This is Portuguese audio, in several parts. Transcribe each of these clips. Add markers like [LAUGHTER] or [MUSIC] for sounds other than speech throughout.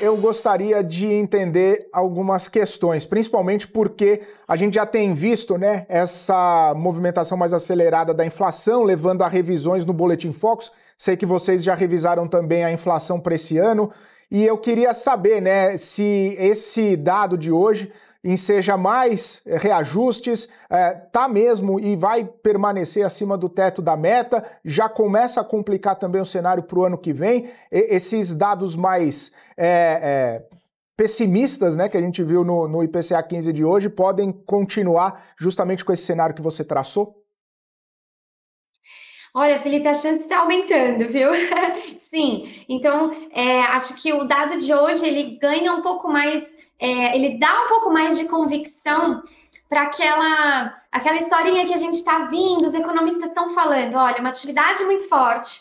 Eu gostaria de entender algumas questões, principalmente porque a gente já tem visto né, essa movimentação mais acelerada da inflação, levando a revisões no Boletim Focus. Sei que vocês já revisaram também a inflação para esse ano. E eu queria saber né, se esse dado de hoje enseja mais reajustes, é, tá mesmo e vai permanecer acima do teto da meta, já começa a complicar também o cenário para o ano que vem. E, esses dados mais é, é, pessimistas né, que a gente viu no, no IPCA 15 de hoje podem continuar justamente com esse cenário que você traçou? Olha, Felipe, a chance está aumentando, viu? [LAUGHS] Sim. Então, é, acho que o dado de hoje ele ganha um pouco mais, é, ele dá um pouco mais de convicção para aquela aquela historinha que a gente está vindo, os economistas estão falando. Olha, uma atividade muito forte,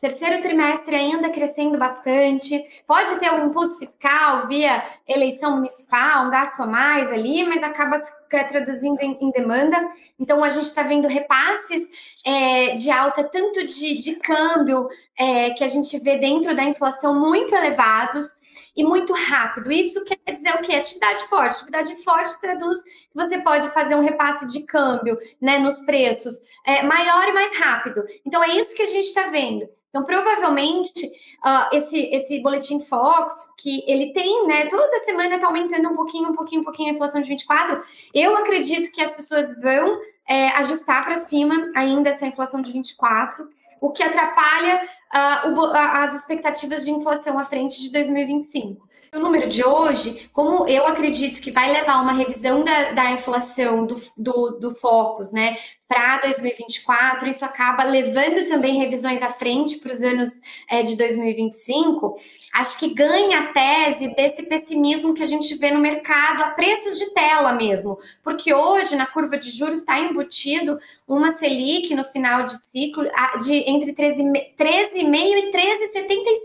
Terceiro trimestre ainda crescendo bastante. Pode ter um impulso fiscal via eleição municipal, um gasto a mais ali, mas acaba se traduzindo em, em demanda. Então, a gente está vendo repasses é, de alta, tanto de, de câmbio, é, que a gente vê dentro da inflação, muito elevados e muito rápido. Isso quer dizer o quê? Atividade forte. Atividade forte traduz que você pode fazer um repasse de câmbio né, nos preços é, maior e mais rápido. Então, é isso que a gente está vendo. Então, provavelmente, uh, esse, esse boletim Fox, que ele tem, né, toda semana está aumentando um pouquinho, um pouquinho, um pouquinho a inflação de 24, eu acredito que as pessoas vão é, ajustar para cima ainda essa inflação de 24, o que atrapalha uh, o, as expectativas de inflação à frente de 2025. O número de hoje, como eu acredito que vai levar uma revisão da, da inflação do, do, do Focus, né, para 2024, isso acaba levando também revisões à frente para os anos é, de 2025. Acho que ganha a tese desse pessimismo que a gente vê no mercado a preços de tela mesmo, porque hoje na curva de juros está embutido uma Selic no final de ciclo de entre 13,5 13 e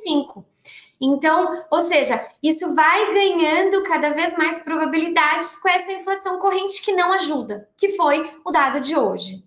13,75. Então, ou seja, isso vai ganhando cada vez mais probabilidades com essa inflação corrente que não ajuda, que foi o dado de hoje.